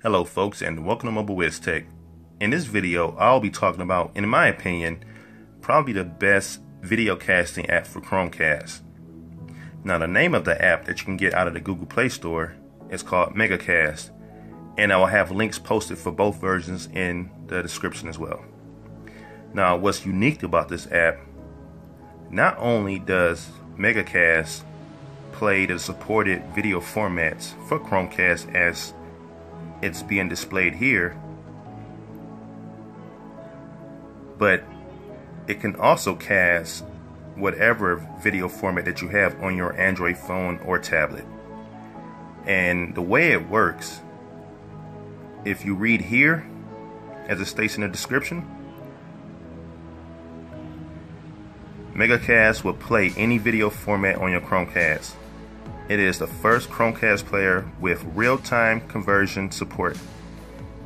Hello folks and welcome to Mobile Wiz Tech. In this video I'll be talking about, in my opinion, probably the best video casting app for Chromecast. Now the name of the app that you can get out of the Google Play Store is called Megacast and I will have links posted for both versions in the description as well. Now what's unique about this app, not only does Megacast play the supported video formats for Chromecast as it's being displayed here. But it can also cast whatever video format that you have on your Android phone or tablet. And the way it works, if you read here, as it states in the description, Megacast will play any video format on your Chromecast. It is the first Chromecast player with real-time conversion support.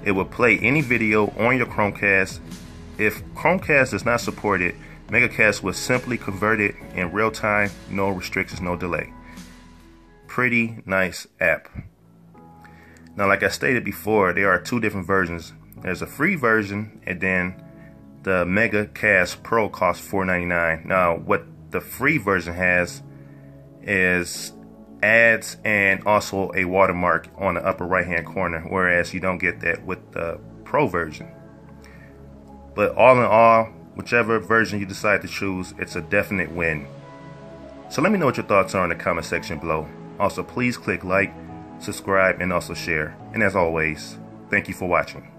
It will play any video on your Chromecast. If Chromecast does not support it, Megacast will simply convert it in real time, no restrictions, no delay. Pretty nice app. Now, like I stated before, there are two different versions. There's a free version, and then the Megacast Pro costs $4.99. Now, what the free version has is ads and also a watermark on the upper right hand corner, whereas you don't get that with the Pro version. But all in all, whichever version you decide to choose, it's a definite win. So let me know what your thoughts are in the comment section below. Also, please click like, subscribe, and also share. And as always, thank you for watching.